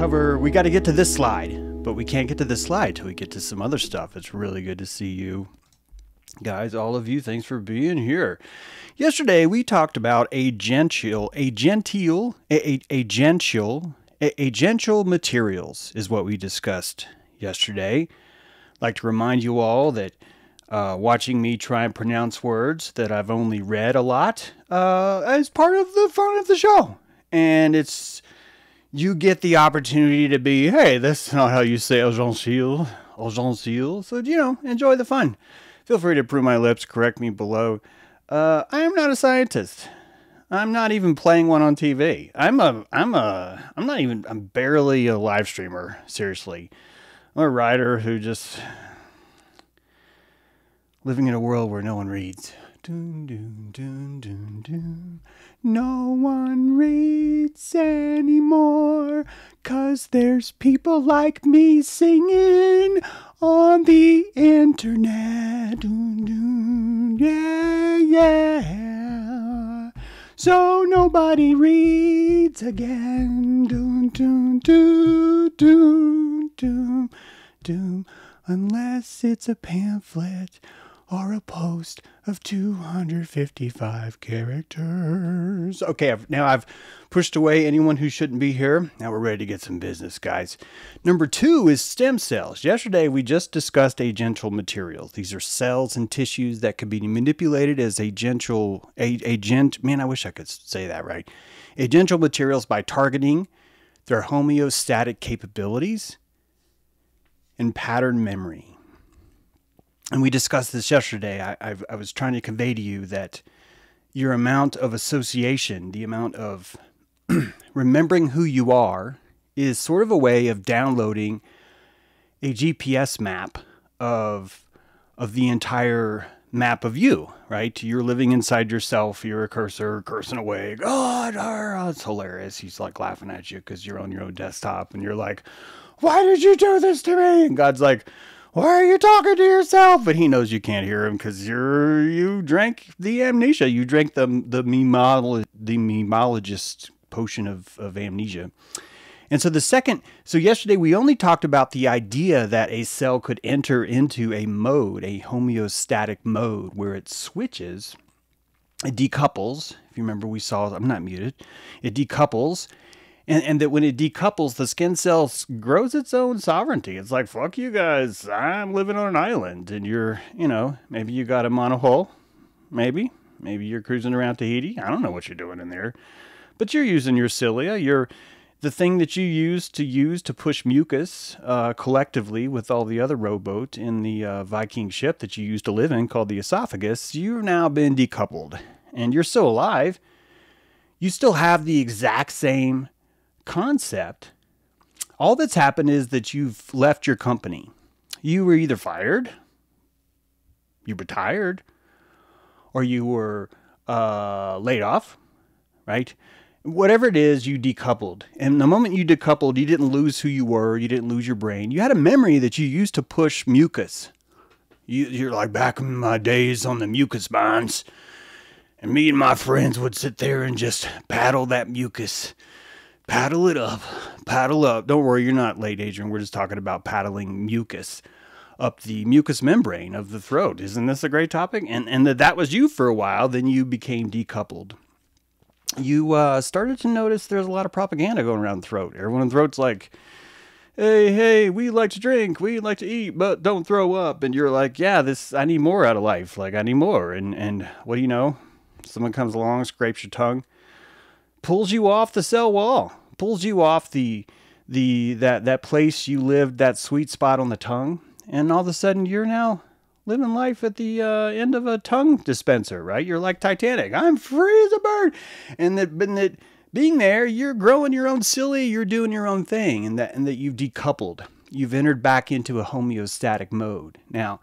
cover, we got to get to this slide, but we can't get to this slide till we get to some other stuff. It's really good to see you guys, all of you. Thanks for being here. Yesterday we talked about a genteel, a genteel, a, a, a genteel, a, a genteel materials is what we discussed yesterday. I'd like to remind you all that uh, watching me try and pronounce words that I've only read a lot uh, is part of the fun of the show. And it's, you get the opportunity to be, hey, that's not how you say Argentile, Argentile. So, you know, enjoy the fun. Feel free to prune my lips, correct me below. Uh, I am not a scientist. I'm not even playing one on TV. I'm a, I'm a, I'm not even, I'm barely a live streamer. Seriously. I'm a writer who just living in a world where no one reads. Dun, dun, dun, dun, dun. No one reads anymore, cause there's people like me singing on the internet. Dun, dun, yeah, yeah. So nobody reads again. Dun, dun, dun, dun, dun, dun, unless it's a pamphlet or a post of 255 characters. Okay, I've, now I've pushed away anyone who shouldn't be here. Now we're ready to get some business, guys. Number two is stem cells. Yesterday we just discussed agential materials. These are cells and tissues that can be manipulated as agential, agent, man, I wish I could say that right. Agential materials by targeting their homeostatic capabilities and pattern memory and we discussed this yesterday. I, I, I, was trying to convey to you that your amount of association, the amount of remembering who you are, is sort of a way of downloading a GPS map of of the entire map of you, right? You're living inside yourself. You're a cursor cursing away. God, oh, it's hilarious. He's like laughing at you because you're on your own desktop and you're like, "Why did you do this to me?" And God's like why are you talking to yourself? But he knows you can't hear him because you're you drank the amnesia. You drank the the memolo, the memologist potion of, of amnesia. And so the second, so yesterday we only talked about the idea that a cell could enter into a mode, a homeostatic mode, where it switches, it decouples. If you remember, we saw, I'm not muted, it decouples and, and that when it decouples, the skin cell grows its own sovereignty. It's like, fuck you guys, I'm living on an island, and you're, you know, maybe you got a monohull, maybe, maybe you're cruising around Tahiti. I don't know what you're doing in there, but you're using your cilia. You're the thing that you use to use to push mucus uh, collectively with all the other rowboat in the uh, Viking ship that you used to live in, called the esophagus. You've now been decoupled, and you're still alive. You still have the exact same concept, all that's happened is that you've left your company. You were either fired, you retired, or you were uh, laid off, right? Whatever it is, you decoupled. And the moment you decoupled, you didn't lose who you were, you didn't lose your brain. You had a memory that you used to push mucus. You, you're like back in my days on the mucus mines. And me and my friends would sit there and just paddle that mucus paddle it up, paddle up. Don't worry, you're not late, Adrian. We're just talking about paddling mucus up the mucous membrane of the throat. Isn't this a great topic? And and that that was you for a while. Then you became decoupled. You uh, started to notice there's a lot of propaganda going around throat. Everyone in the throat's like, "Hey, hey, we like to drink, we like to eat, but don't throw up." And you're like, "Yeah, this I need more out of life. Like I need more." And and what do you know? Someone comes along, scrapes your tongue, pulls you off the cell wall pulls you off the the that that place you lived, that sweet spot on the tongue, and all of a sudden you're now living life at the uh, end of a tongue dispenser, right? You're like Titanic. I'm free as a bird, and that, but that being there, you're growing your own cilia, you're doing your own thing, and that and that you've decoupled. You've entered back into a homeostatic mode. Now,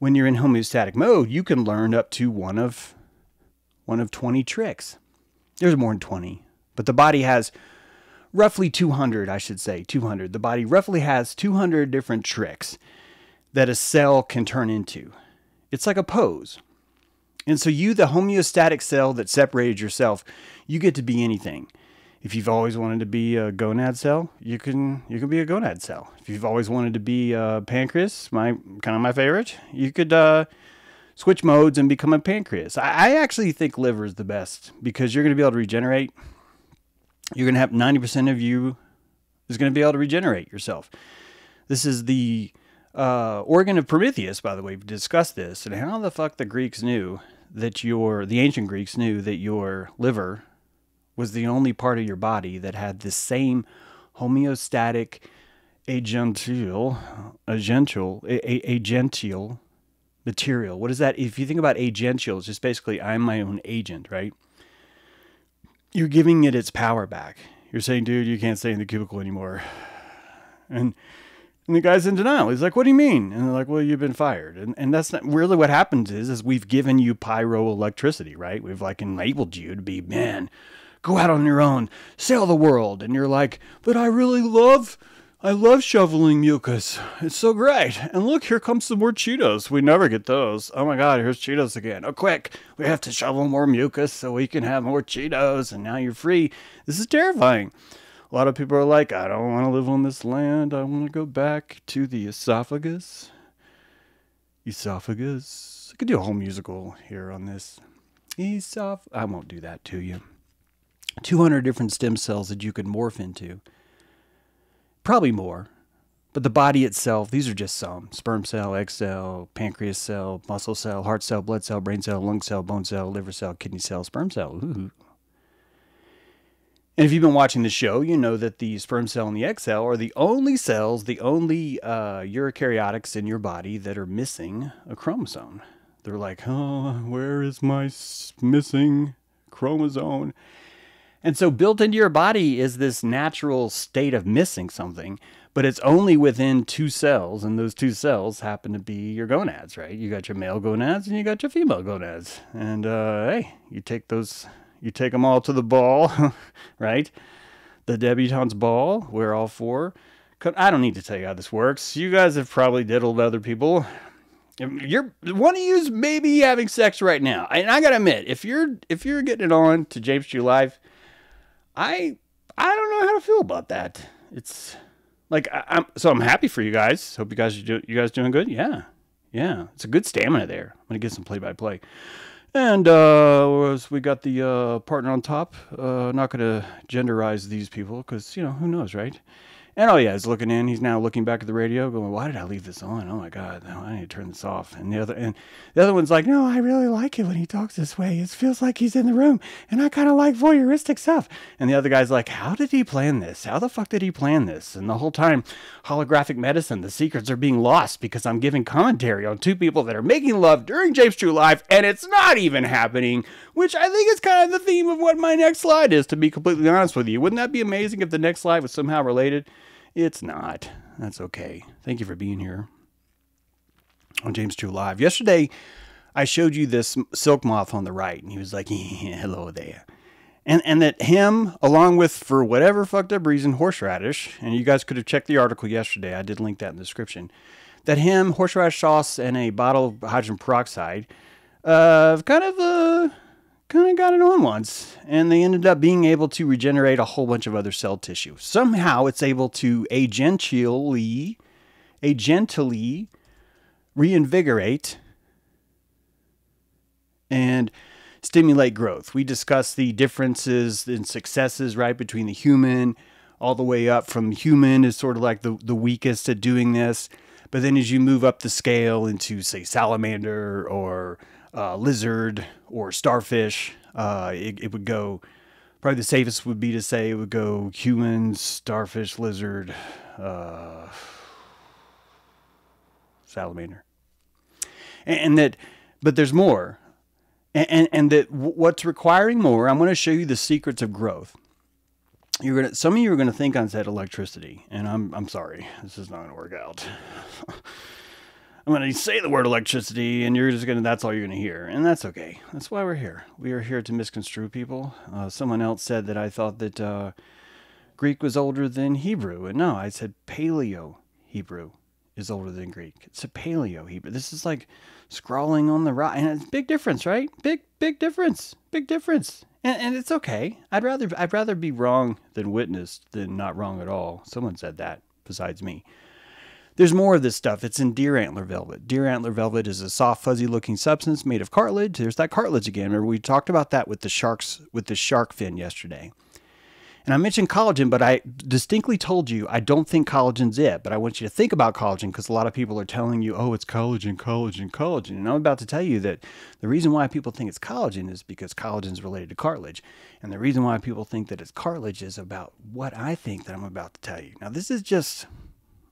when you're in homeostatic mode, you can learn up to one of one of 20 tricks. There's more than 20, but the body has roughly 200, I should say, 200. The body roughly has 200 different tricks that a cell can turn into. It's like a pose. And so, you, the homeostatic cell that separated yourself, you get to be anything. If you've always wanted to be a gonad cell, you can you can be a gonad cell. If you've always wanted to be a pancreas, my kind of my favorite, you could uh, switch modes and become a pancreas. I, I actually think liver is the best because you're going to be able to regenerate. You're going to have 90% of you is going to be able to regenerate yourself. This is the uh, organ of Prometheus, by the way. We've discussed this and how the fuck the Greeks knew that your the ancient Greeks knew that your liver was the only part of your body that had the same homeostatic agential agential a agential material. What is that? If you think about agential, it's just basically I'm my own agent, right? You're giving it its power back. You're saying, dude, you can't stay in the cubicle anymore. And and the guy's in denial. He's like, "What do you mean?" And they're like, "Well, you've been fired." And and that's not really what happens. Is is we've given you pyroelectricity, right? We've like enabled you to be man, go out on your own, sail the world. And you're like, "But I really love." I love shoveling mucus. It's so great. And look, here comes some more Cheetos. We never get those. Oh my God, here's Cheetos again. Oh, quick. We have to shovel more mucus so we can have more Cheetos. And now you're free. This is terrifying. A lot of people are like, I don't want to live on this land. I want to go back to the esophagus. Esophagus. I could do a whole musical here on this. Esoph. I won't do that to you. 200 different stem cells that you could morph into. Probably more. But the body itself, these are just some sperm cell, egg cell, pancreas cell, muscle cell, heart cell, blood cell, brain cell, lung cell, bone cell, liver cell, kidney cell, sperm cell. Ooh, and if you've been watching the show, you know that the sperm cell and the egg cell are the only cells, the only uh, eukaryotics in your body that are missing a chromosome. They're like, oh, where is my missing chromosome? And so, built into your body is this natural state of missing something, but it's only within two cells, and those two cells happen to be your gonads, right? You got your male gonads and you got your female gonads. And uh, hey, you take those you take them all to the ball, right? The debutante's ball. We're all for. I don't need to tell you how this works. You guys have probably diddled other people. You're one of you's maybe having sex right now, and I gotta admit, if you're if you're getting it on to James True Live, I I don't know how to feel about that. It's like I, am so I'm happy for you guys. Hope you guys are do, you guys doing good. Yeah, yeah, it's a good stamina there. I'm gonna get some play by play. And uh, we got the uh, partner on top. Uh, not to genderize these people because, you know, who knows, right? And oh yeah, he's looking in. He's now looking back at the radio, going, "Why did I leave this on? Oh my God, I need to turn this off." And the other, and the other one's like, "No, I really like it when he talks this way. It feels like he's in the room, and I kind of like voyeuristic stuff." And the other guy's like, "How did he plan this? How the fuck did he plan this?" And the whole time, holographic medicine, the secrets are being lost because I'm giving commentary on two people that are making love during James True Live, and it's not even happening. Which I think is kind of the theme of what my next slide is. To be completely honest with you, wouldn't that be amazing if the next slide was somehow related? It's not. That's okay. Thank you for being here on James True Live. Yesterday, I showed you this silk moth on the right, and he was like, hello there. And, and that him, along with, for whatever fucked up reason, horseradish, and you guys could have checked the article yesterday, I did link that in the description, that him, horseradish sauce, and a bottle of hydrogen peroxide, uh, kind of, uh, kind of got it on once, and they ended up being able to regenerate a whole bunch of other cell tissue. Somehow it's able to agentially, agently reinvigorate and stimulate growth. We discussed the differences and successes, right, between the human all the way up from human is sort of like the, the weakest at doing this. But then as you move up the scale into, say, salamander or uh, lizard or starfish. Uh, it, it would go, probably the safest would be to say it would go human, starfish, lizard, uh, salamander. And, and, that, but there's more. And, and, and that what's requiring more, I'm going to show you the secrets of growth you're gonna some of you are gonna think on said electricity, and I'm I'm sorry, this is not gonna work out. I'm going to say the word electricity, and you're just going to, that's all you're going to hear. And that's okay. That's why we're here. We are here to misconstrue people. Uh, someone else said that I thought that uh, Greek was older than Hebrew. And no, I said Paleo Hebrew is older than Greek. It's a Paleo Hebrew. This is like scrawling on the rock. And it's big difference, right? Big, big difference. Big difference. And, and it's okay. I'd rather I'd rather be wrong than witnessed than not wrong at all. Someone said that besides me. There's more of this stuff. It's in deer antler velvet. Deer antler velvet is a soft, fuzzy looking substance made of cartilage. There's that cartilage again. Remember, we talked about that with the sharks, with the shark fin yesterday. And I mentioned collagen, but I distinctly told you I don't think collagen's it. But I want you to think about collagen because a lot of people are telling you, oh, it's collagen, collagen, collagen. And I'm about to tell you that the reason why people think it's collagen is because collagen is related to cartilage. And the reason why people think that it's cartilage is about what I think that I'm about to tell you. Now, this is just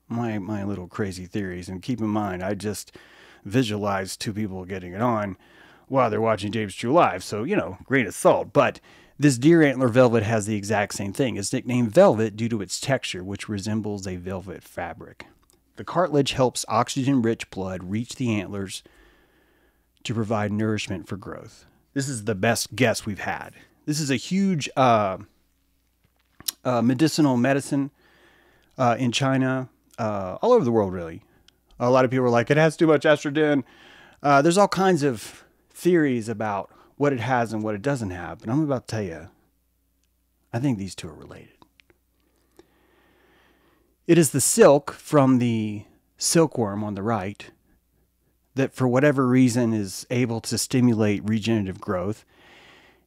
my my little crazy theories. And keep in mind, I just visualized two people getting it on while they're watching James True Live. So, you know, grain of salt. But this deer antler velvet has the exact same thing. It's nicknamed velvet due to its texture, which resembles a velvet fabric. The cartilage helps oxygen rich blood reach the antlers to provide nourishment for growth. This is the best guess we've had. This is a huge uh, uh, medicinal medicine uh, in China, uh, all over the world, really. A lot of people are like, it has too much estrogen. Uh, there's all kinds of theories about what it has and what it doesn't have, but I'm about to tell you, I think these two are related. It is the silk from the silkworm on the right that, for whatever reason, is able to stimulate regenerative growth.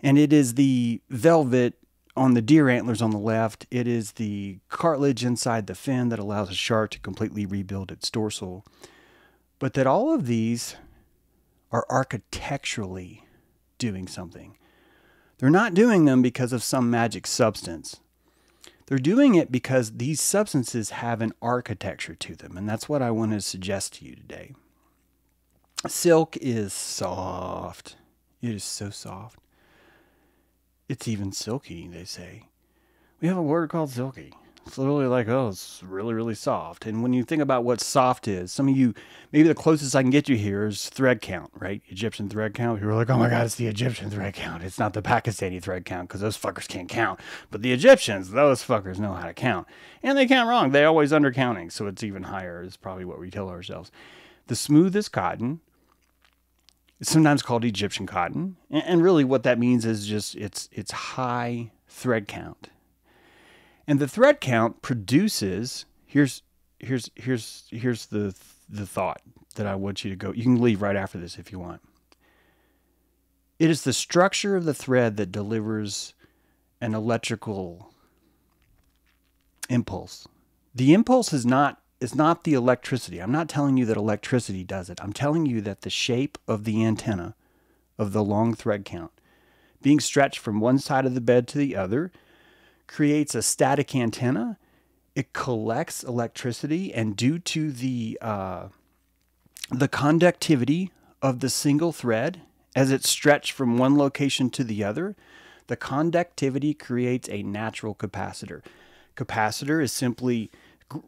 And it is the velvet on the deer antlers on the left, it is the cartilage inside the fin that allows a shark to completely rebuild its dorsal. But that all of these are architecturally doing something. They're not doing them because of some magic substance. They're doing it because these substances have an architecture to them, and that's what I want to suggest to you today. Silk is soft. It is so soft. It's even silky, they say. We have a word called silky. It's literally like, oh, it's really, really soft. And when you think about what soft is, some of you, maybe the closest I can get you here is thread count, right? Egyptian thread count. You're like, oh my God, it's the Egyptian thread count. It's not the Pakistani thread count because those fuckers can't count. But the Egyptians, those fuckers know how to count. And they count wrong. They always undercounting. So it's even higher, is probably what we tell ourselves. The smoothest cotton it's sometimes called Egyptian cotton, and really what that means is just it's it's high thread count. And the thread count produces here's here's here's here's the the thought that I want you to go. You can leave right after this if you want. It is the structure of the thread that delivers an electrical impulse. The impulse is not is not the electricity. I'm not telling you that electricity does it. I'm telling you that the shape of the antenna of the long thread count being stretched from one side of the bed to the other creates a static antenna. It collects electricity, and due to the uh, the conductivity of the single thread as it's stretched from one location to the other, the conductivity creates a natural capacitor. Capacitor is simply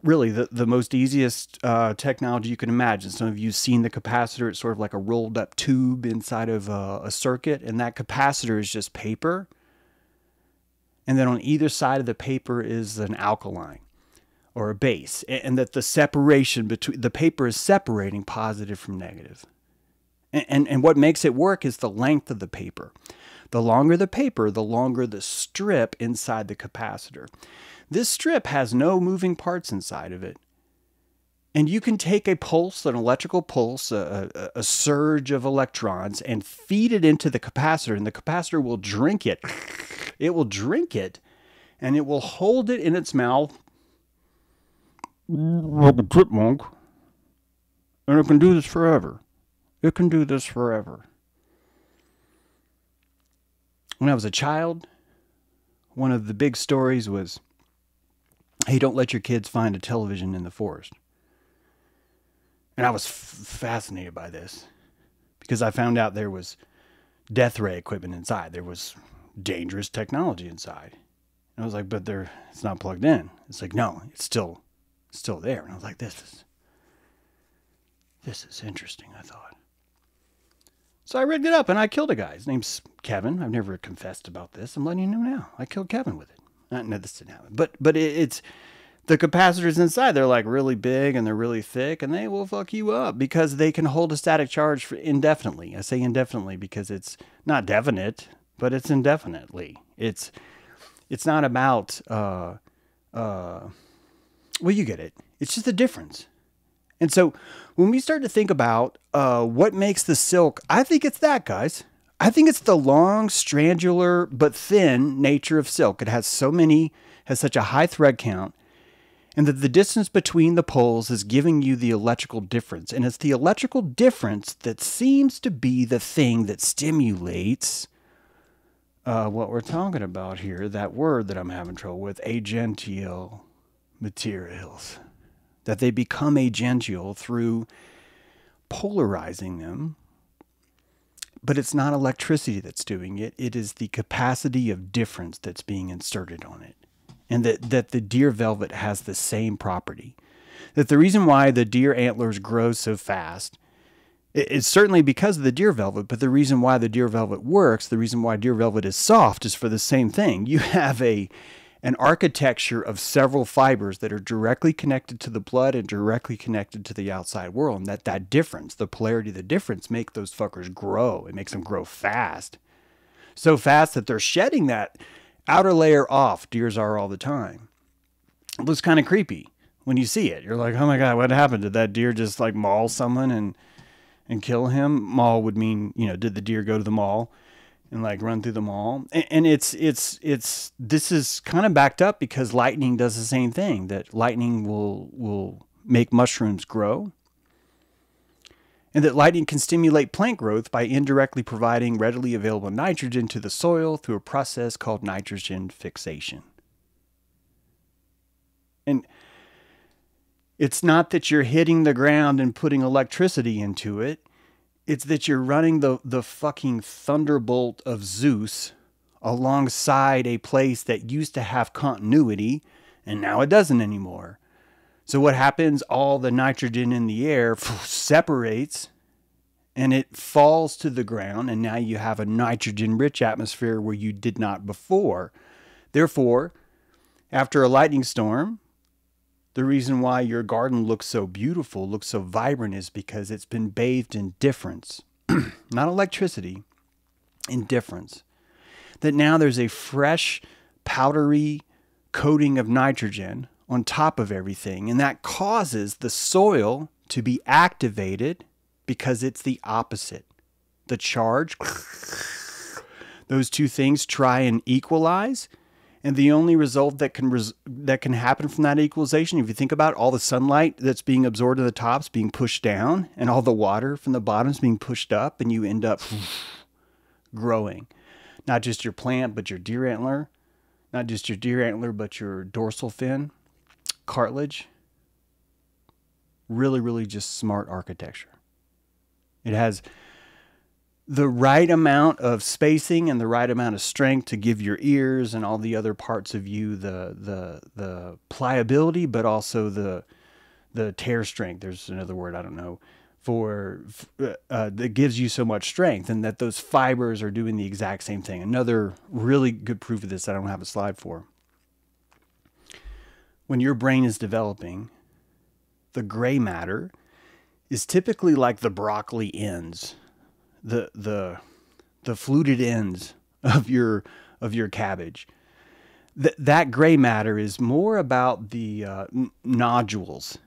really the, the most easiest uh, technology you can imagine. Some of you have seen the capacitor. It's sort of like a rolled up tube inside of a, a circuit, and that capacitor is just paper. And then on either side of the paper is an alkaline or a base, and that the separation between the paper is separating positive from negative. And, and, and what makes it work is the length of the paper. The longer the paper, the longer the strip inside the capacitor. This strip has no moving parts inside of it. And you can take a pulse, an electrical pulse, a, a, a, surge of electrons, and feed it into the capacitor, and the capacitor will drink it. It will drink it, and it will hold it in its mouth like a chipmunk. And it can do this forever. It can do this forever. When I was a child, one of the big stories was hey, don't let your kids find a television in the forest. And I was fascinated by this because I found out there was death ray equipment inside. There was dangerous technology inside. And I was like, but it's not plugged in. It's like, no, it's still still there. And I was like, this is this is interesting, I thought. So I rigged it up and I killed a guy. His name's Kevin. I've never confessed about this. I'm letting you know now. I killed Kevin with it. Not, no, this didn't happen. But but it, it's the capacitors inside. They're like really big and they're really thick, and they will fuck you up because they can hold a static charge for indefinitely. I say indefinitely because it's not definite. but it's indefinitely. It's it's not about uh, uh, well, you get it. It's just a difference. And so when we start to think about uh, what makes the silk, I think it's that, guys. I think it's the long, strandular, but thin nature of silk. It has so many, has such a high thread count, and that the distance between the poles is giving you the electrical difference. And it's the electrical difference that seems to be the thing that stimulates uh, what we're talking about here, that word that I'm having trouble with, agential materials that they become agential through polarizing them. But it's not electricity that's doing it, it is the capacity of difference that's being inserted on it. And that, that the deer velvet has the same property. That the reason why the deer antlers grow so fast it's certainly because of the deer velvet, but the reason why the deer velvet works, the reason why deer velvet is soft is for the same thing. You have a an architecture of several fibers that are directly connected to the blood and directly connected to the outside world. And that that difference, the polarity the difference, make those fuckers grow. It makes them grow fast. So fast that they're shedding that outer layer off, deers are all the time. It looks kind of creepy when you see it. You're like, oh my God, what happened? Did that deer just like maul someone and and kill him? Maul would mean, you know, did the deer go to the mall? And like run through the mall. And, and it's it's it's this is kind of backed up because lightning does the same thing. That lightning will will make mushrooms grow. And that lightning can stimulate plant growth by indirectly providing readily available nitrogen to the soil through a process called nitrogen fixation. And it's not that you're hitting the ground and putting electricity into it it's that you're running the, the fucking thunderbolt of Zeus alongside a place that used to have continuity and now it doesn't anymore. So what happens? All the nitrogen in the air separates and it falls to the ground, and now you have a nitrogen rich atmosphere where you did not before. Therefore, after a lightning storm, the reason why your garden looks so beautiful, looks so vibrant, is because it's been bathed in difference, not electricity, in difference. That now there's a fresh, powdery coating of nitrogen on top of everything, and that causes the soil to be activated because it's the opposite. The charge, those two things try and equalize and the only result that can res- that can happen from that equalization, if you think about it, all the sunlight that's being absorbed at the tops being pushed down, and all the water from the bottoms being pushed up, and you end up growing, not just your plant, but your deer antler, not just your deer antler, but your dorsal fin, cartilage. Really, really, just smart architecture. It has the right amount of spacing and the right amount of strength to give your ears and all the other parts of you the the the pliability, but also the the tear strength. There's another word I don't know for uh, uh, that gives you so much strength, and that those fibers are doing the exact same thing. Another really good proof of this I don't have a slide for. When your brain is developing, the gray matter is typically like the broccoli ends the the the fluted ends of your of your cabbage. That that gray matter is more about the uh, nodules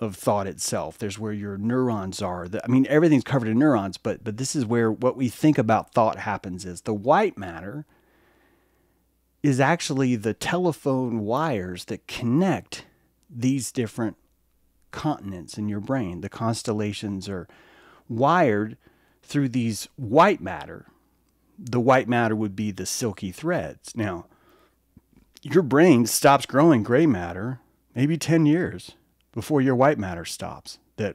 of thought itself. There's where your neurons are. The, I mean, everything's covered in neurons, but but this is where what we think about thought happens. Is the white matter is actually the telephone wires that connect these different continents in your brain. The constellations are wired through these white matter. The white matter would be the silky threads. Now, your brain stops growing gray matter maybe 10 years before your white matter stops. That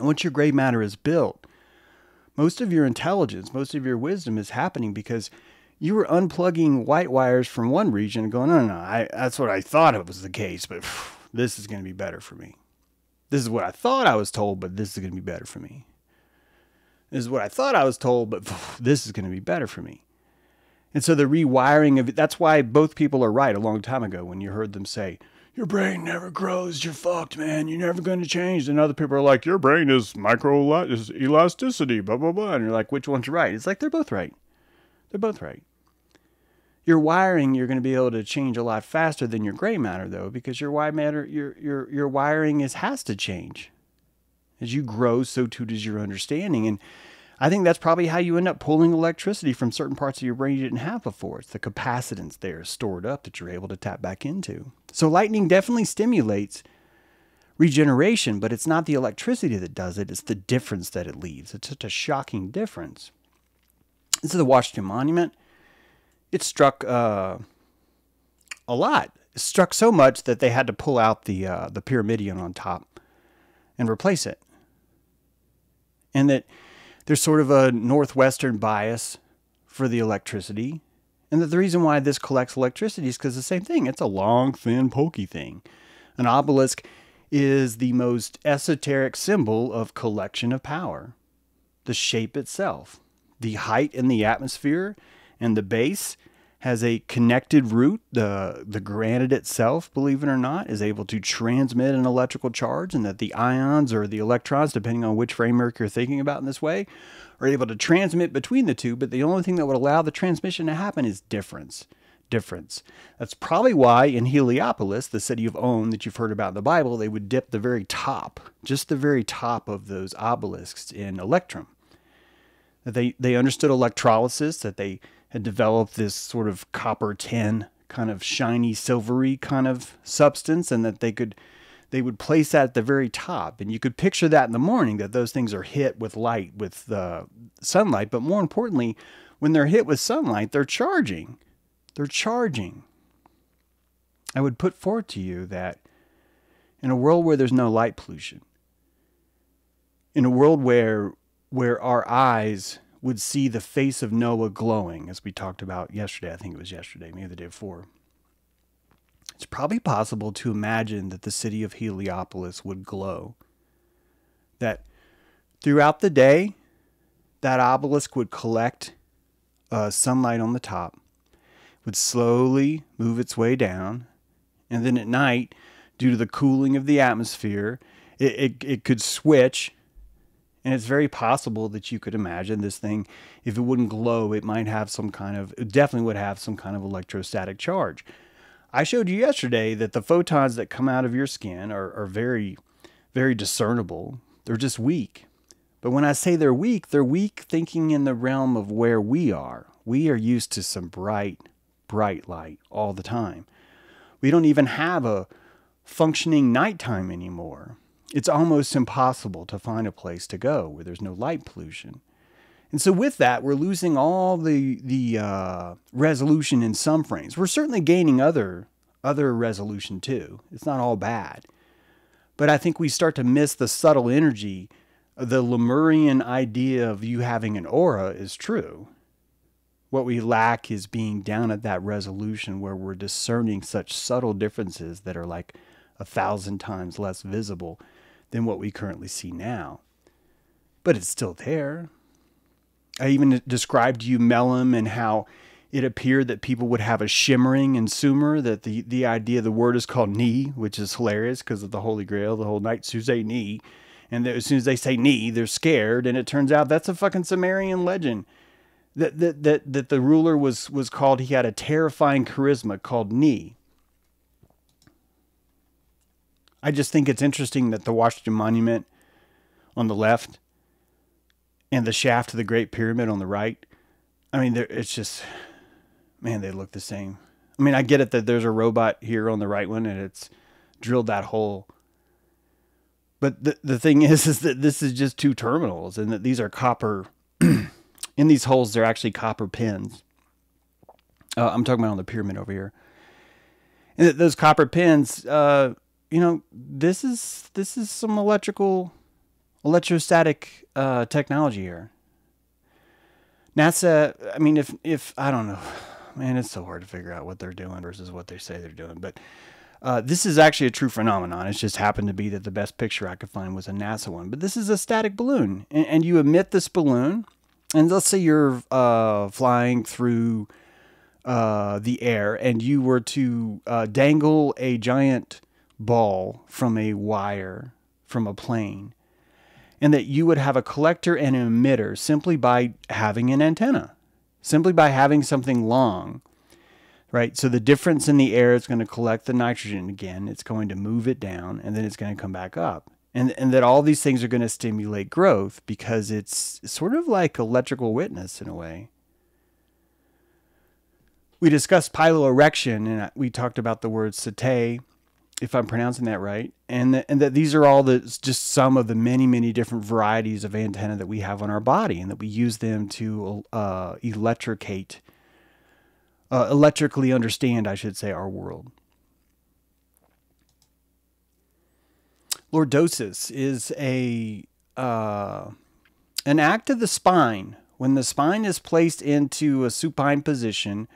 once your gray matter is built, most of your intelligence, most of your wisdom is happening because you were unplugging white wires from one region and going, no, no, no, I, that's what I thought it was the case, but phew, this is going to be better for me. This is what I thought I was told, but this is going to be better for me. Is what I thought I was told, but this is going to be better for me. And so the rewiring of it, that's why both people are right a long time ago when you heard them say, Your brain never grows, you're fucked, man, you're never going to change. And other people are like, Your brain is micro is elasticity, blah, blah, blah. And you're like, Which one's right? It's like they're both right. They're both right. Your wiring, you're going to be able to change a lot faster than your gray matter, though, because your white matter, your your your wiring is has to change. As you grow, so too does your understanding. And I think that's probably how you end up pulling electricity from certain parts of your brain you didn't have before. It's the capacitance there stored up that you're able to tap back into. So lightning definitely stimulates regeneration, but it's not the electricity that does it, it's the difference that it leaves. It's such a shocking difference. This is the Washington Monument. It struck uh, a lot. It struck so much that they had to pull out the uh, the pyramidion on top and replace it. And that there's sort of a northwestern bias for the electricity. And that the reason why this collects electricity is because the same thing. It's a long, thin, pokey thing. An obelisk is the most esoteric symbol of collection of power. The shape itself, the height in the atmosphere, and the base has a connected root. The, the granite itself, believe it or not, is able to transmit an electrical charge, and that the ions or the electrons, depending on which framework you're thinking about in this way, are able to transmit between the two. But the only thing that would allow the transmission to happen is difference difference. That's probably why in Heliopolis, the city of On that you've heard about in the Bible, they would dip the very top, just the very top of those obelisks in electrum. They, they understood electrolysis, that they had developed this sort of copper tin, kind of shiny, silvery kind of substance, and that they could they would place that at the very top. And you could picture that in the morning that those things are hit with light, with the sunlight. But more importantly, when they're hit with sunlight, they're charging. They're charging. I would put forward to you that in a world where there's no light pollution, in a world where where our eyes would see the face of Noah glowing, as we talked about yesterday, I think it was yesterday, maybe the day before. It's probably possible to imagine that the city of Heliopolis would glow. That throughout the day, that obelisk would collect uh, sunlight on the top, would slowly move its way down. And then at night, due to the cooling of the atmosphere, it, it, it could switch. And it's very possible that you could imagine this thing, if it wouldn't glow, it might have some kind of, it definitely would have some kind of electrostatic charge. I showed you yesterday that the photons that come out of your skin are, are very, very discernible. They're just weak. But when I say they're weak, they're weak thinking in the realm of where we are. We are used to some bright, bright light all the time. We don't even have a functioning nighttime anymore. It's almost impossible to find a place to go where there's no light pollution. And so with that, we're losing all the the uh, resolution in some frames. We're certainly gaining other other resolution too. It's not all bad, but I think we start to miss the subtle energy. The Lemurian idea of you having an aura is true. What we lack is being down at that resolution where we're discerning such subtle differences that are like a thousand times less visible than what we currently see now. But it's still there. I even described to you and how it appeared that people would have a shimmering in Sumer, that the, the idea, the word is called Ni, which is hilarious because of the Holy Grail, the whole Knights Who Say Ni. And that as soon as they say Ni, they're scared. And it turns out that's a fucking Sumerian legend that that that, that the ruler was was called he had a terrifying charisma called Ni. I just think it's interesting that the Washington Monument on the left and the shaft of the Great Pyramid on the right. I mean, it's just, man, they look the same. I mean, I get it that there's a robot here on the right one and it's drilled that hole. But the, the thing is, is that this is just two terminals and that these are copper in these holes, they're actually copper pins. Uh, I'm talking about on the pyramid over here. And those copper pins, uh, you know, this is this is some electrical, electrostatic uh, technology here. NASA, I mean, if if I don't know, man, it's so hard to figure out what they're doing versus what they say they're doing. But uh, this is actually a true phenomenon. It just happened to be that the best picture I could find was a NASA one. But this is a static balloon, and, and you emit this balloon and let's say you're uh, flying through uh, the air and you were to uh, dangle a giant ball from a wire from a plane, and that you would have a collector and an emitter simply by having an antenna. simply by having something long, right? So the difference in the air is going to collect the nitrogen again, it's going to move it down, and then it's going to come back up. And, and that all these things are going to stimulate growth because it's sort of like electrical witness in a way. We discussed piloerection and we talked about the word setae if I'm pronouncing that right, and that, and that these are all the just some of the many many different varieties of antenna that we have on our body, and that we use them to uh, electricate, uh, electrically understand, I should say, our world. Lordosis is a uh, an act of the spine when the spine is placed into a supine position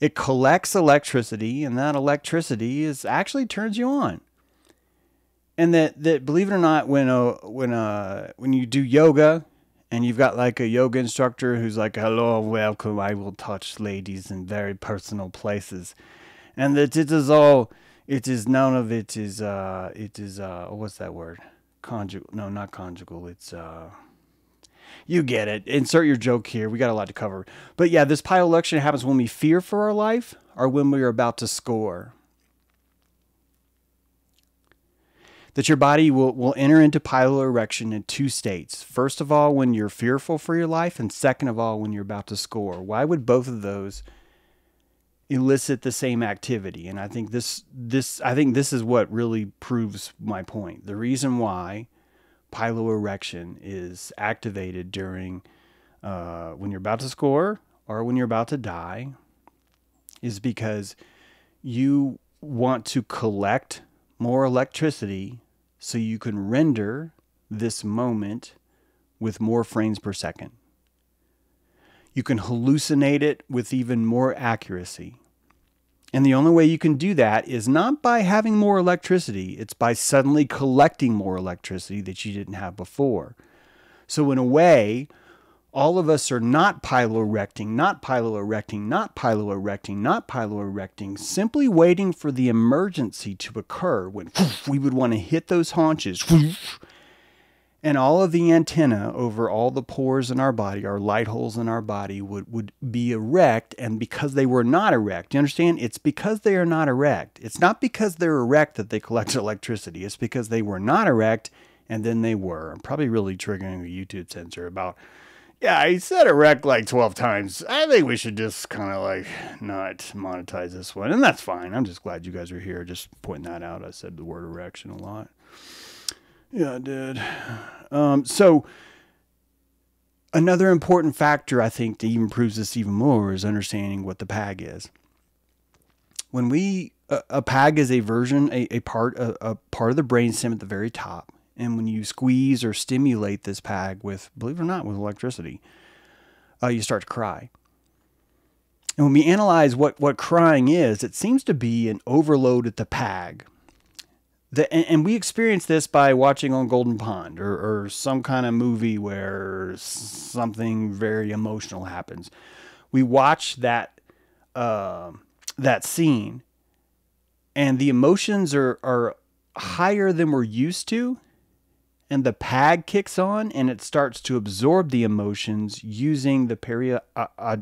it collects electricity, and that electricity is actually turns you on. And that, that believe it or not, when a, when a, when you do yoga, and you've got like a yoga instructor who's like, "Hello, welcome. I will touch ladies in very personal places," and that it is all. It is none of it is. Uh, it is. Uh, what's that word? Conjugal? No, not conjugal. It's. Uh, you get it. Insert your joke here. We got a lot to cover. But yeah, this piloerection happens when we fear for our life or when we are about to score. That your body will, will enter into piloerection in two states. First of all, when you're fearful for your life, and second of all, when you're about to score. Why would both of those elicit the same activity? And I think this this I think this is what really proves my point. The reason why piloerection is activated during uh, when you're about to score or when you're about to die is because you want to collect more electricity so you can render this moment with more frames per second. You can hallucinate it with even more accuracy. And the only way you can do that is not by having more electricity, it's by suddenly collecting more electricity that you didn't have before. So, in a way, all of us are not piloerecting, not piloerecting, not piloerecting, not piloerecting, simply waiting for the emergency to occur when we would want to hit those haunches and all of the antenna over all the pores in our body, our light holes in our body, would, would be erect. And because they were not erect, you understand? It's because they are not erect. It's not because they're erect that they collect electricity. It's because they were not erect and then they were. I'm probably really triggering a YouTube censor about, yeah, I said erect like 12 times. I think we should just kind of like not monetize this one. And that's fine. I'm just glad you guys are here, just pointing that out. I said the word erection a lot. Yeah, I did. Um, so another important factor, I think, to even proves this even more is understanding what the PAG is. When we a, a PAG is a version, a, a part, a, a part of the brainstem at the very top, and when you squeeze or stimulate this PAG with, believe it or not, with electricity, uh, you start to cry. And when we analyze what, what crying is, it seems to be an overload at the PAG the, and, and, we experience this by watching on Golden Pond or, or some kind of movie where something very emotional happens. We watch that uh, that scene, and the emotions are are higher than we're used to, and the pag kicks on, and it starts to absorb the emotions using the peri- uh, uh,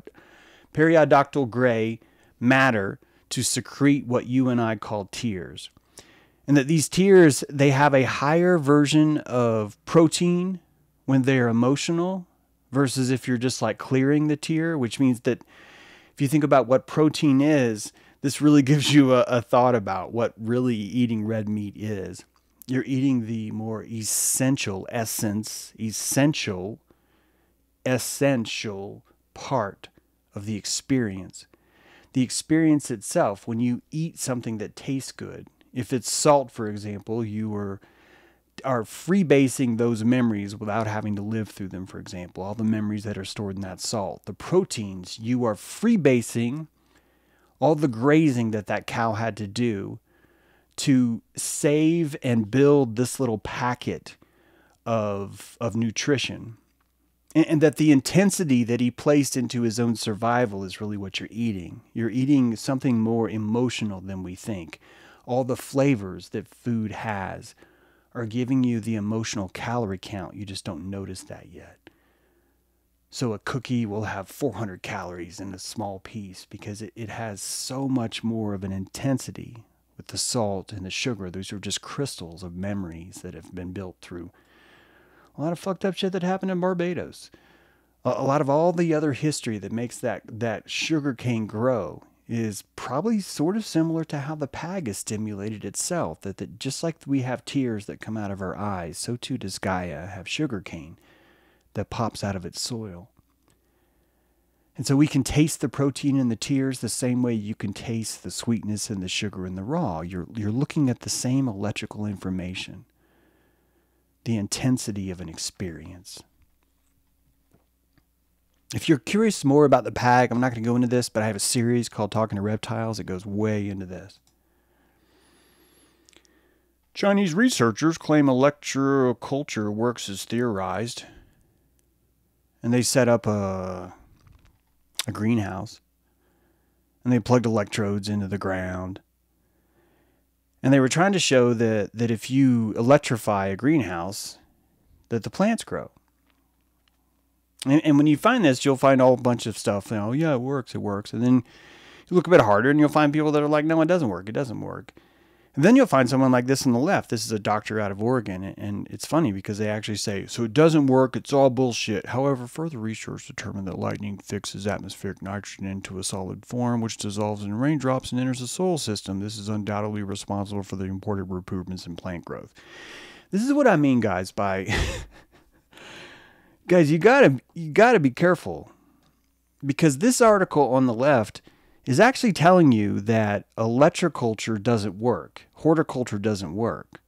periaqueductal gray matter to secrete what you and I call tears and that these tears they have a higher version of protein when they're emotional versus if you're just like clearing the tear which means that if you think about what protein is this really gives you a, a thought about what really eating red meat is. You're eating the more essential essence essential essential part of the experience. The experience itself when you eat something that tastes good if it's salt, for example, you are are freebasing those memories without having to live through them, for example, all the memories that are stored in that salt. The proteins, you are freebasing all the grazing that that cow had to do to save and build this little packet of, of nutrition. And, and that the intensity that he placed into his own survival is really what you're eating. You're eating something more emotional than we think all the flavors that food has are giving you the emotional calorie count. You just don't notice that yet. So a cookie will have 400 calories in a small piece because it, it has so much more of an intensity with the salt and the sugar. Those are just crystals of memories that have been built through a lot of fucked up shit that happened in Barbados. A, a lot of all the other history that makes that, that sugar cane grow is probably sort of similar to how the PAG is stimulated itself. That, that just like we have tears that come out of our eyes, so too does Gaia have sugar cane that pops out of its soil. And so we can taste the protein in the tears the same way you can taste the sweetness and the sugar in the raw. You're, you're looking at the same electrical information, the intensity of an experience. If you're curious more about the PAG, I'm not going to go into this, but I have a series called Talking to Reptiles. that goes way into this. Chinese researchers claim electroculture works as theorized and they set up a a greenhouse and they plugged electrodes into the ground. And they were trying to show that that if you electrify a greenhouse, that the plants grow. And, and when you find this, you'll find all a bunch of stuff. You know, yeah, it works, it works. And then you look a bit harder, and you'll find people that are like, no, it doesn't work, it doesn't work. And then you'll find someone like this on the left. This is a doctor out of Oregon. And it's funny because they actually say, so it doesn't work, it's all bullshit. However, further research determined that lightning fixes atmospheric nitrogen into a solid form, which dissolves in raindrops and enters the soil system. This is undoubtedly responsible for the important improvements in plant growth. This is what I mean, guys, by. guys, you gotta you gotta be careful. Because this article on the left is actually telling you that electroculture doesn't work, horticulture doesn't work.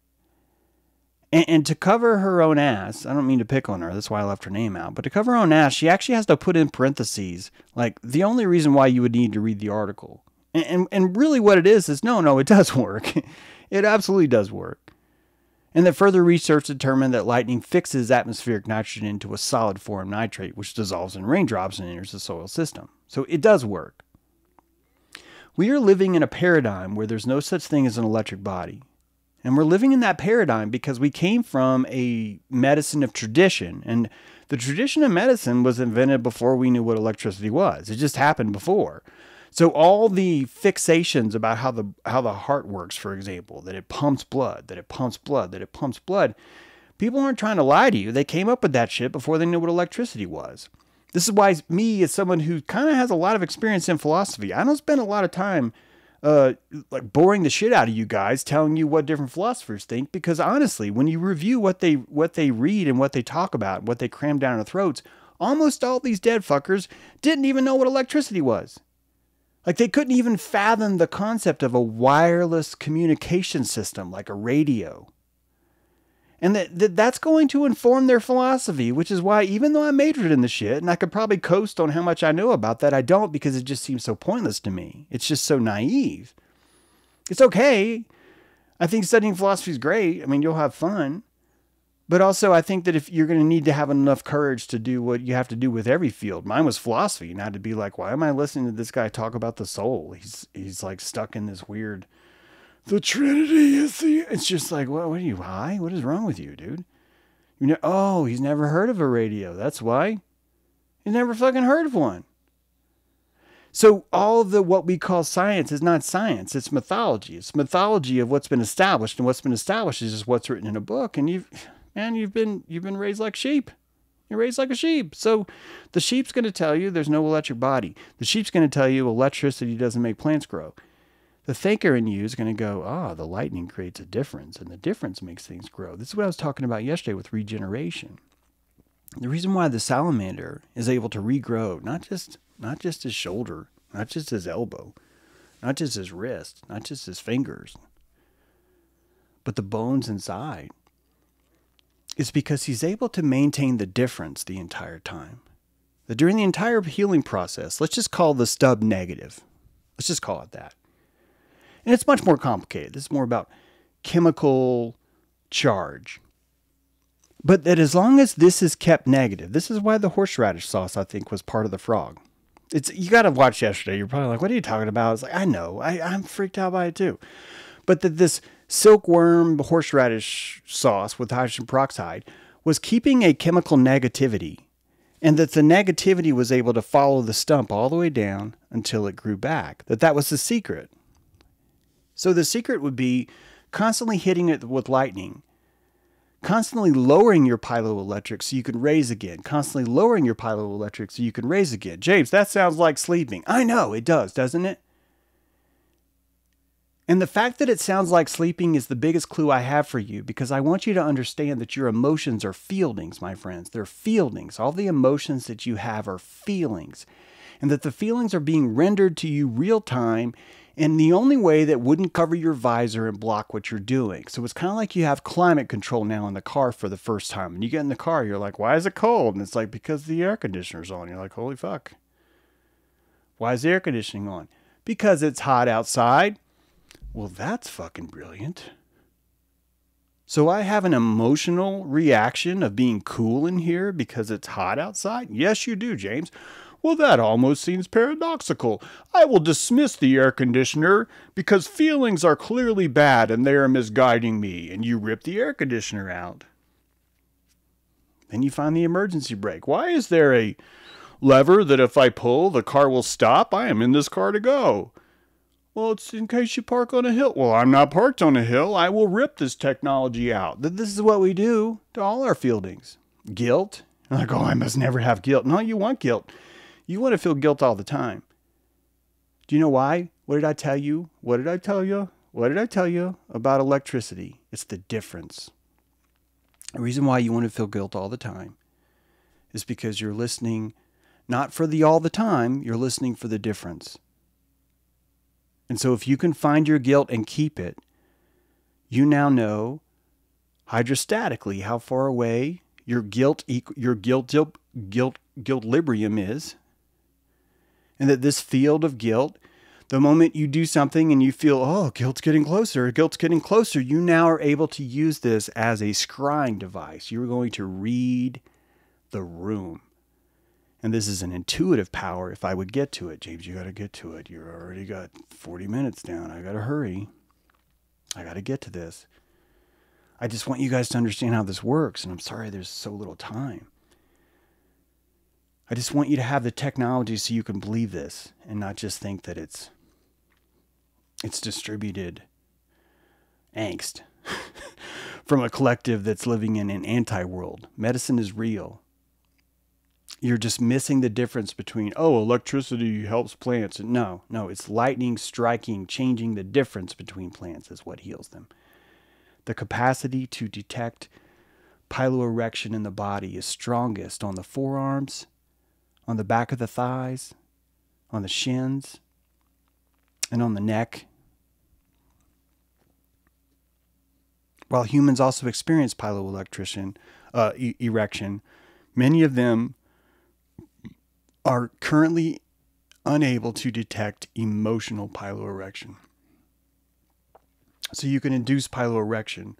And, and, to cover her own ass, I don't mean to pick on her, that's why I left her name out, but to cover her own ass, she actually has to put in parentheses, like the only reason why you would need to read the article. And, and, and really what it is is no, no, it does work. it absolutely does work. And that further research determined that lightning fixes atmospheric nitrogen into a solid form nitrate, which dissolves in raindrops and enters the soil system. So it does work. We are living in a paradigm where there's no such thing as an electric body. And we're living in that paradigm because we came from a medicine of tradition. And the tradition of medicine was invented before we knew what electricity was. It just happened before. So all the fixations about how the how the heart works, for example, that it pumps blood, that it pumps blood, that it pumps blood, people aren't trying to lie to you. They came up with that shit before they knew what electricity was. This is why me, as someone who kind of has a lot of experience in philosophy, I don't spend a lot of time uh, like boring the shit out of you guys, telling you what different philosophers think. Because honestly, when you review what they what they read and what they talk about, what they cram down our throats, almost all these dead fuckers didn't even know what electricity was. Like they couldn't even fathom the concept of a wireless communication system like a radio and that, that that's going to inform their philosophy, which is why even though I majored in the shit and I could probably coast on how much I know about that, I don't because it just seems so pointless to me. It's just so naive. It's okay. I think studying philosophy is great. I mean, you'll have fun. But also, I think that if you're going to need to have enough courage to do what you have to do with every field, mine was philosophy. Not to be like, why am I listening to this guy talk about the soul? He's he's like stuck in this weird the Trinity is the. It's just like, what? What are you high? What is wrong with you, dude? You know? Oh, he's never heard of a radio. That's why. He's never fucking heard of one. So all the what we call science is not science. It's mythology. It's mythology of what's been established, and what's been established is just what's written in a book. And you've, man, you've been you've been raised like sheep. You're raised like a sheep. So the sheep's going to tell you there's no electric body. The sheep's going to tell you electricity doesn't make plants grow the thinker in you is going to go, ah, oh, the lightning creates a difference, and the difference makes things grow. This is what I was talking about yesterday with regeneration. The reason why the salamander is able to regrow, not just not just his shoulder, not just his elbow, not just his wrist, not just his fingers, but the bones inside, is because he's able to maintain the difference the entire time. That during the entire healing process, let's just call the stub negative. Let's just call it that and it's much more complicated. This is more about chemical charge. But that as long as this is kept negative, this is why the horseradish sauce, I think, was part of the frog. It's you got to watch yesterday. You're probably like, "What are you talking about?" It's like I know, I, I'm freaked out by it too. But that this silkworm horseradish sauce with hydrogen peroxide was keeping a chemical negativity and that the negativity was able to follow the stump all the way down until it grew back. That that was the secret. So the secret would be constantly hitting it with lightning, constantly lowering your piloelectric so you can raise again, constantly lowering your piloelectric so you can raise again. James, that sounds like sleeping. I know it does, doesn't it? And the fact that it sounds like sleeping is the biggest clue I have for you because I want you to understand that your emotions are fieldings, my friends. They're fieldings. All the emotions that you have are feelings. And that the feelings are being rendered to you real time in the only way that wouldn't cover your visor and block what you're doing. So it's kind of like you have climate control now in the car for the first time. And you get in the car, you're like, why is it cold? And it's like, because the air conditioner's on. You're like, holy fuck. Why is the air conditioning on? Because it's hot outside well, that's fucking brilliant. So I have an emotional reaction of being cool in here because it's hot outside? Yes, you do, James. Well, that almost seems paradoxical. I will dismiss the air conditioner because feelings are clearly bad and they are misguiding me, and you rip the air conditioner out. Then you find the emergency brake. Why is there a lever that if I pull, the car will stop? I am in this car to go. Well, it's in case you park on a hill. Well, I'm not parked on a hill. I will rip this technology out. This is what we do to all our fieldings. Guilt. Like, oh, I must never have guilt. No, you want guilt. You want to feel guilt all the time. Do you know why? What did I tell you? What did I tell you? What did I tell you about electricity? It's the difference. The reason why you want to feel guilt all the time is because you're listening not for the all the time, you're listening for the difference. And so if you can find your guilt and keep it, you now know hydrostatically how far away your guilt your guilt guilt guilt librium is. And that this field of guilt, the moment you do something and you feel, oh, guilt's getting closer, guilt's getting closer, you now are able to use this as a scrying device. You're going to read the room. And this is an intuitive power. If I would get to it, James, you got to get to it. You're already got 40 minutes down. I got to hurry. I got to get to this. I just want you guys to understand how this works. And I'm sorry there's so little time. I just want you to have the technology so you can believe this and not just think that it's it's distributed angst from a collective that's living in an anti-world. Medicine is real you're just missing the difference between oh electricity helps plants no no it's lightning striking changing the difference between plants is what heals them. The capacity to detect piloerection in the body is strongest on the forearms on the back of the thighs on the shins and on the neck. While humans also experience piloelectrician uh, e- erection many of them are currently unable to detect emotional piloerection. So you can induce piloerection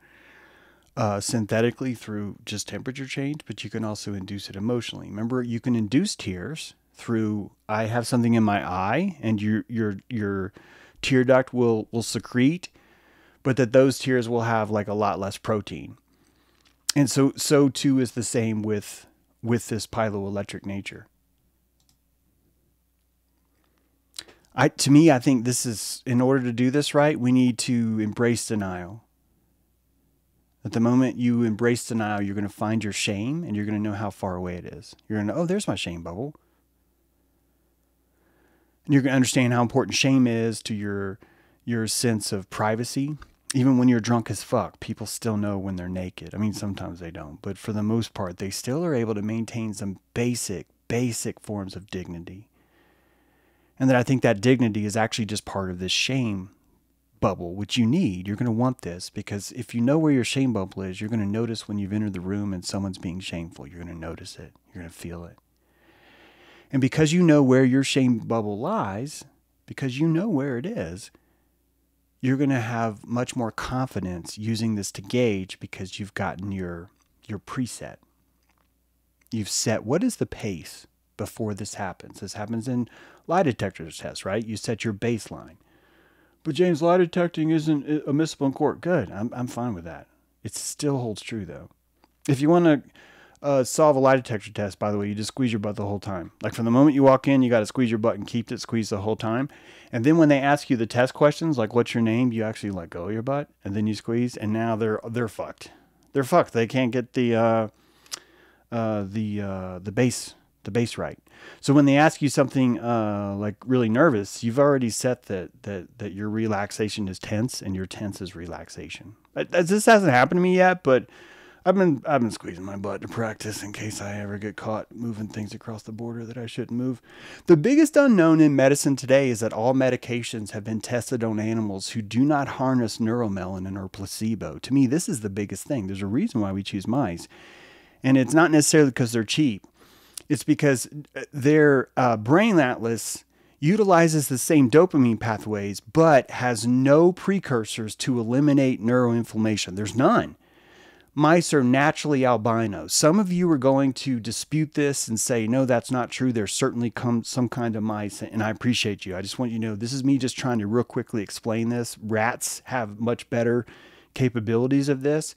uh, synthetically through just temperature change, but you can also induce it emotionally. Remember, you can induce tears through I have something in my eye, and your your your tear duct will will secrete, but that those tears will have like a lot less protein. And so so too is the same with with this piloelectric nature. I to me, I think this is in order to do this right, we need to embrace denial. At the moment you embrace denial, you're going to find your shame and you're going to know how far away it is. You're going to, oh, there's my shame bubble. And you're going to understand how important shame is to your your sense of privacy. Even when you're drunk as fuck, people still know when they're naked. I mean, sometimes they don't, but for the most part, they still are able to maintain some basic, basic forms of dignity. And that I think that dignity is actually just part of this shame bubble, which you need. You're going to want this because if you know where your shame bubble is, you're going to notice when you've entered the room and someone's being shameful. You're going to notice it, you're going to feel it. And because you know where your shame bubble lies, because you know where it is, you're going to have much more confidence using this to gauge because you've gotten your your preset. You've set what is the pace before this happens. This happens in lie detector tests, right? You set your baseline. But James, lie detecting isn't admissible in court. Good. I'm, I'm fine with that. It still holds true, though. If you want to uh, solve a lie detector test, by the way, you just squeeze your butt the whole time. Like from the moment you walk in, you got to squeeze your butt and keep it squeezed the whole time. And then when they ask you the test questions, like what's your name, you actually let go of your butt and then you squeeze, and now they're they're fucked. They're fucked. They can't get the uh, uh, the uh, the base the base right. So when they ask you something uh, like really nervous, you've already set that that that your relaxation is tense and your tense is relaxation. This hasn't happened to me yet, but I've been I've been squeezing my butt to practice in case I ever get caught moving things across the border that I shouldn't move. The biggest unknown in medicine today is that all medications have been tested on animals who do not harness neuromelanin or placebo. To me, this is the biggest thing. There's a reason why we choose mice. And it's not necessarily because they're cheap. It's because their uh, brain atlas utilizes the same dopamine pathways, but has no precursors to eliminate neuroinflammation. There's none mice are naturally albino. Some of you are going to dispute this and say, no, that's not true. There's certainly come some kind of mice, and I appreciate you. I just want you to know this is me just trying to real quickly explain this. Rats have much better capabilities of this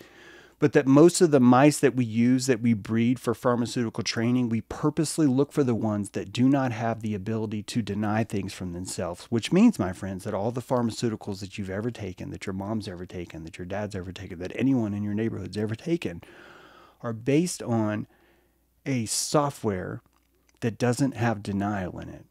but that most of the mice that we use that we breed for pharmaceutical training, we purposely look for the ones that do not have the ability to deny things from themselves, which means, my friends, that all the pharmaceuticals that you've ever taken, that your mom's ever taken, that your dad's ever taken, that anyone in your neighborhood's ever taken, are based on a software that doesn't have denial in it.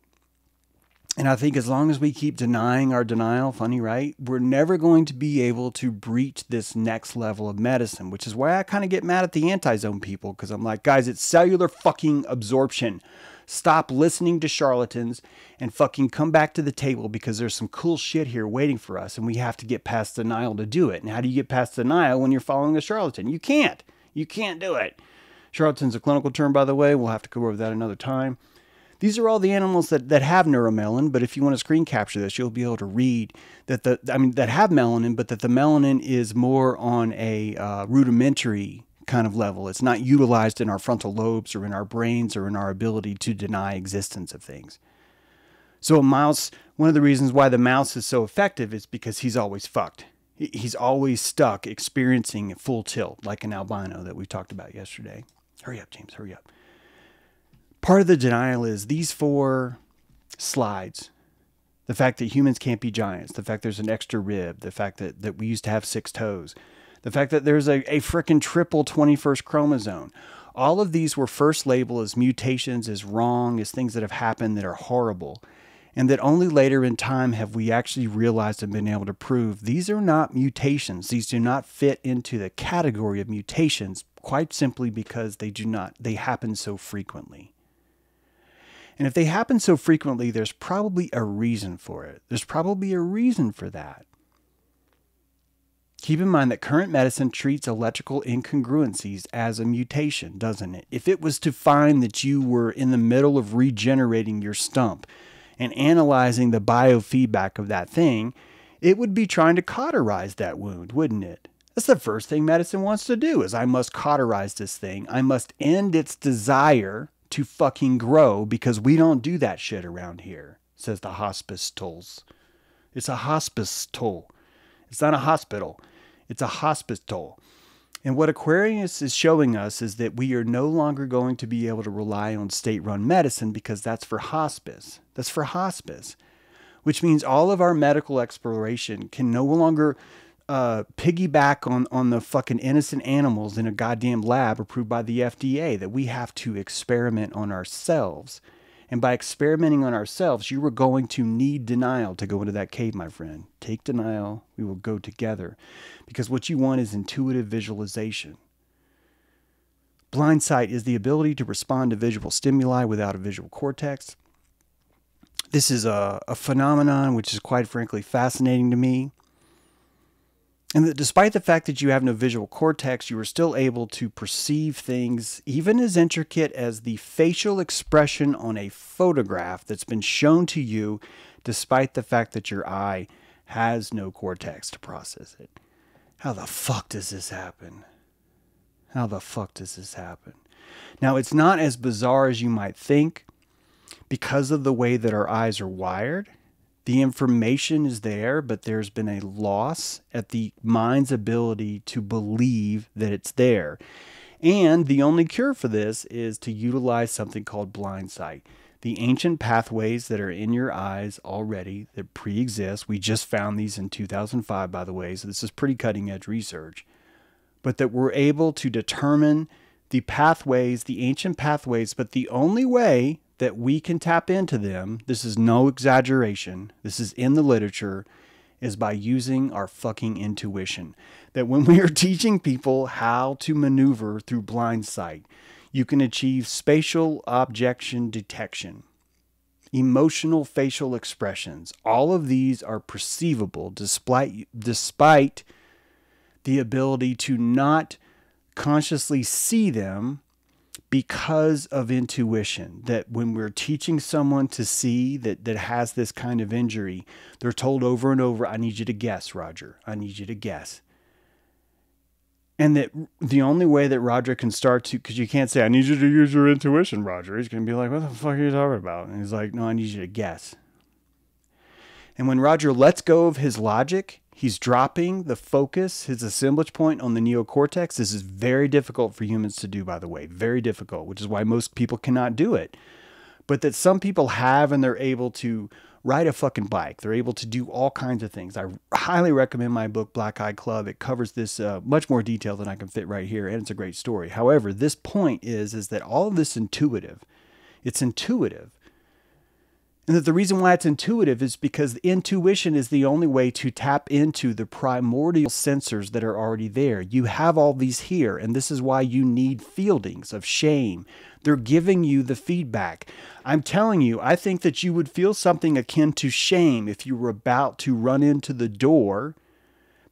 And I think as long as we keep denying our denial, funny, right? We're never going to be able to breach this next level of medicine, which is why I kind of get mad at the anti zone people because I'm like, guys, it's cellular fucking absorption. Stop listening to charlatans and fucking come back to the table because there's some cool shit here waiting for us and we have to get past denial to do it. And how do you get past denial when you're following a charlatan? You can't. You can't do it. Charlatan's a clinical term, by the way. We'll have to go over that another time. These are all the animals that, that have neuromelanin, but if you want to screen capture this, you'll be able to read that the, I mean, that have melanin, but that the melanin is more on a uh, rudimentary kind of level. It's not utilized in our frontal lobes or in our brains or in our ability to deny existence of things. So a mouse, one of the reasons why the mouse is so effective is because he's always fucked. He's always stuck experiencing full tilt, like an albino that we talked about yesterday. Hurry up, James, hurry up part of the denial is these four slides the fact that humans can't be giants, the fact there's an extra rib, the fact that, that we used to have six toes, the fact that there's a, a freaking triple 21st chromosome. All of these were first labeled as mutations, as wrong, as things that have happened that are horrible. And that only later in time have we actually realized and been able to prove these are not mutations. These do not fit into the category of mutations, quite simply because they do not, they happen so frequently. And if they happen so frequently, there's probably a reason for it. There's probably a reason for that. Keep in mind that current medicine treats electrical incongruencies as a mutation, doesn't it? If it was to find that you were in the middle of regenerating your stump and analyzing the biofeedback of that thing, it would be trying to cauterize that wound, wouldn't it? That's the first thing medicine wants to do is I must cauterize this thing. I must end its desire to fucking grow because we don't do that shit around here, says the hospice tolls. It's a hospice toll. It's not a hospital. It's a hospice toll. And what Aquarius is showing us is that we are no longer going to be able to rely on state run medicine because that's for hospice. That's for hospice, which means all of our medical exploration can no longer uh, piggyback on on the fucking innocent animals in a goddamn lab approved by the FDA that we have to experiment on ourselves. And by experimenting on ourselves, you are going to need denial to go into that cave, my friend. Take denial, we will go together. Because what you want is intuitive visualization. Blind sight is the ability to respond to visual stimuli without a visual cortex. This is a, a phenomenon which is quite frankly fascinating to me. And that despite the fact that you have no visual cortex, you are still able to perceive things even as intricate as the facial expression on a photograph that's been shown to you, despite the fact that your eye has no cortex to process it. How the fuck does this happen? How the fuck does this happen? Now, it's not as bizarre as you might think because of the way that our eyes are wired the information is there, but there's been a loss at the mind's ability to believe that it's there. And the only cure for this is to utilize something called blind sight. The ancient pathways that are in your eyes already that pre exist, we just found these in 2005, by the way, so this is pretty cutting edge research, but that we're able to determine the pathways, the ancient pathways, but the only way that we can tap into them, this is no exaggeration, this is in the literature, is by using our fucking intuition. That when we are teaching people how to maneuver through blind sight, you can achieve spatial objection detection, emotional facial expressions. All of these are perceivable despite, despite the ability to not consciously see them because of intuition that when we're teaching someone to see that that has this kind of injury they're told over and over i need you to guess roger. I need you to guess. And that the only way that roger can start to because you can't say i need you to use your intuition roger. He's going to be like what the fuck are you talking about? And he's like no i need you to guess. And when roger lets go of his logic He's dropping the focus, his assemblage point on the neocortex. This is very difficult for humans to do, by the way, very difficult, which is why most people cannot do it. But that some people have and they're able to ride a fucking bike. They're able to do all kinds of things. I highly recommend my book, Black Eye Club. It covers this uh, much more detail than I can fit right here, and it's a great story. However, this point is is that all of this intuitive. It's intuitive. And that the reason why it's intuitive is because intuition is the only way to tap into the primordial sensors that are already there. You have all these here, and this is why you need fieldings of shame. They're giving you the feedback. I'm telling you, I think that you would feel something akin to shame if you were about to run into the door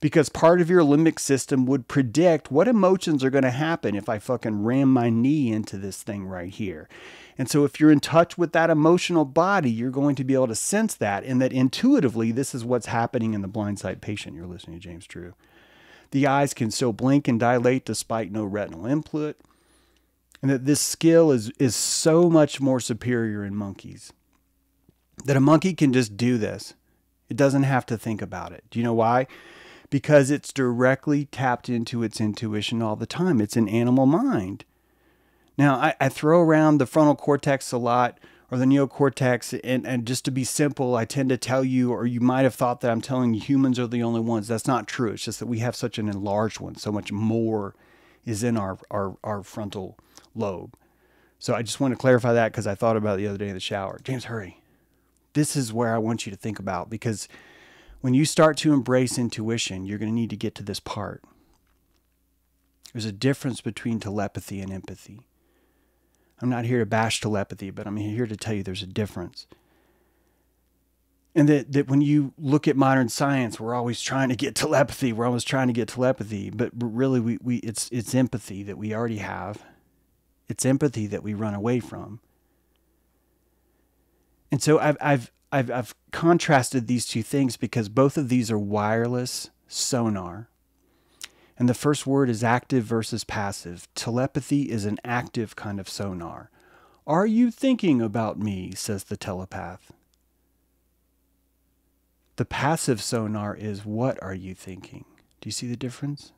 because part of your limbic system would predict what emotions are going to happen if I fucking ram my knee into this thing right here. And so, if you're in touch with that emotional body, you're going to be able to sense that, and that intuitively, this is what's happening in the blind sight patient. You're listening to James True. The eyes can still blink and dilate despite no retinal input, and that this skill is, is so much more superior in monkeys. That a monkey can just do this, it doesn't have to think about it. Do you know why? Because it's directly tapped into its intuition all the time. It's an animal mind. Now, I, I throw around the frontal cortex a lot or the neocortex, and, and just to be simple, I tend to tell you, or you might have thought that I'm telling you humans are the only ones. That's not true. It's just that we have such an enlarged one, so much more is in our, our, our frontal lobe. So I just want to clarify that because I thought about it the other day in the shower. James, hurry. This is where I want you to think about because when you start to embrace intuition, you're going to need to get to this part. There's a difference between telepathy and empathy. I'm not here to bash telepathy, but I'm here to tell you there's a difference. And that, that when you look at modern science, we're always trying to get telepathy. We're always trying to get telepathy, but really, we, we it's it's empathy that we already have. It's empathy that we run away from. And so I've I've I've, I've contrasted these two things because both of these are wireless sonar. And the first word is active versus passive. Telepathy is an active kind of sonar. Are you thinking about me? says the telepath. The passive sonar is what are you thinking? Do you see the difference?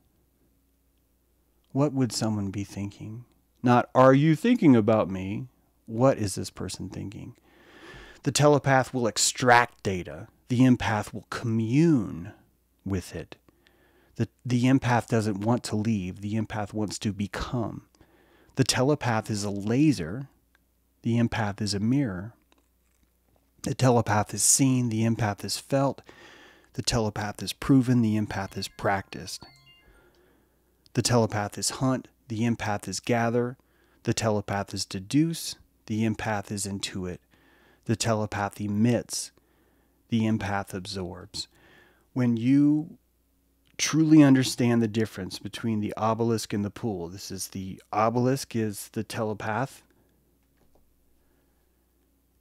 What would someone be thinking? Not are you thinking about me? What is this person thinking? The telepath will extract data, the empath will commune with it. The, the empath doesn't want to leave, the empath wants to become. The telepath is a laser, the empath is a mirror. The telepath is seen, the empath is felt. The telepath is proven, the empath is practiced. The telepath is hunt, the empath is gather. The telepath is deduce, the empath is intuit. The telepath emits, the empath absorbs. When you truly understand the difference between the obelisk and the pool. This is the obelisk is the telepath,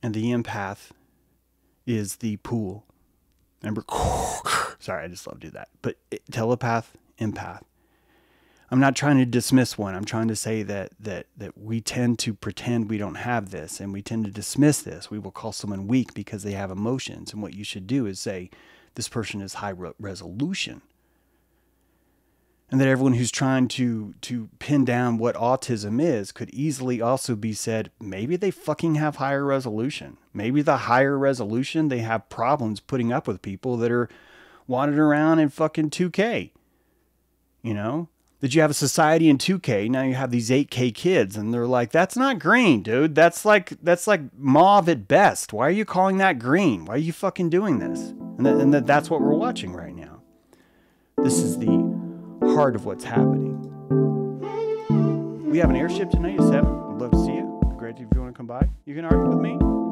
and the empath is the pool. Remember, sorry, I just love to do that. But telepath, empath. I'm not trying to dismiss one. I'm trying to say that that that we tend to pretend we don't have this, and we tend to dismiss this. We will call someone weak because they have emotions, and what you should do is say, "This person is high re- resolution." and that everyone who's trying to to pin down what autism is could easily also be said maybe they fucking have higher resolution maybe the higher resolution they have problems putting up with people that are wandering around in fucking 2k you know that you have a society in 2k now you have these 8k kids and they're like that's not green dude that's like that's like mauve at best why are you calling that green why are you fucking doing this and, that, and that that's what we're watching right now this is the heart of what's happening. We have an airship tonight at 7. I'd love to see you. Great if you want to come by. You can argue with me.